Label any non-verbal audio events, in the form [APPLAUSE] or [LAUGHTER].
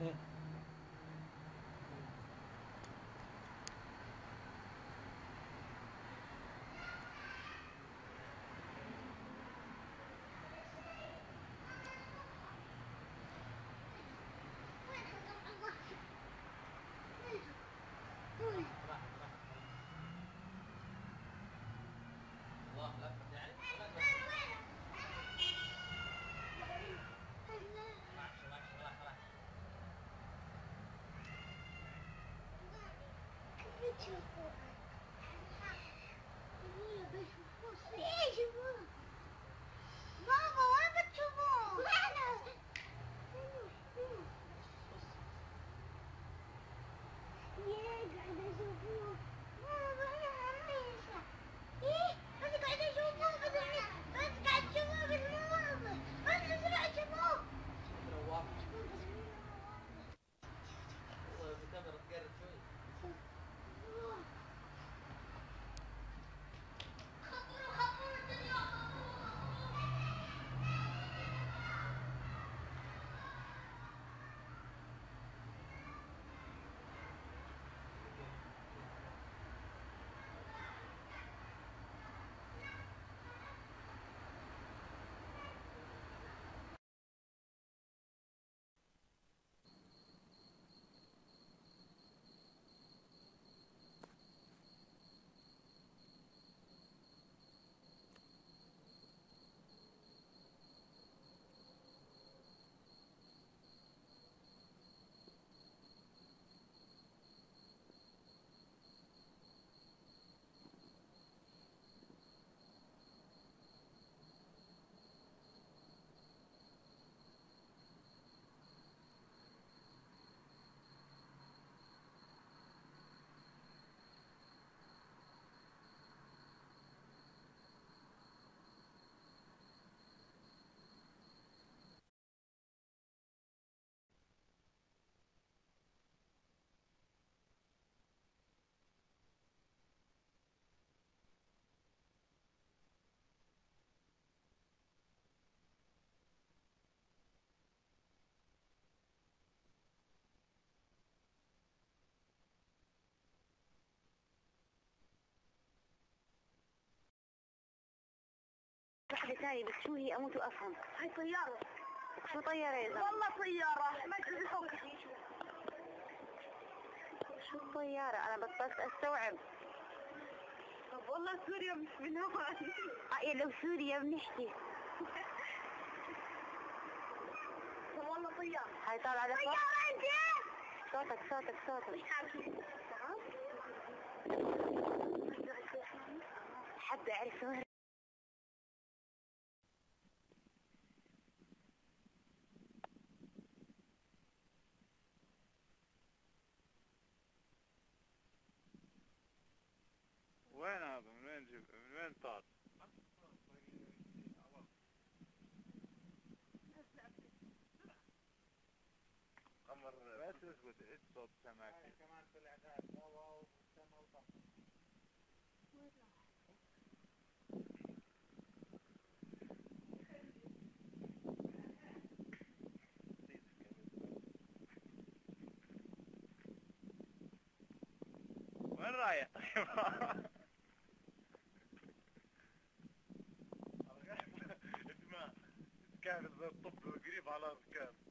Yeah. ماما وين بتشوفوه؟ يا قاعد ثانية بس شو هي؟ أموت وأفهم هاي طيارة. شو طيارة يا زلمة والله طيارة. ما فوق شو طيارة؟ أنا بطلت أستوعب. طب والله سوريا مش من هون. آه لو سوريا بنحكي. طب والله طيارة. هاي طالعة على فوق طيارة أنت! صوتك صوتك صوتك. حد أعرف وين وين هذا من وين جيب من وين طار سماكي كمان طلع هوا والسما وطار وين رايح طيب؟ [LAUGHS] [LAUGHS] كان الطب قريب على الأرض كان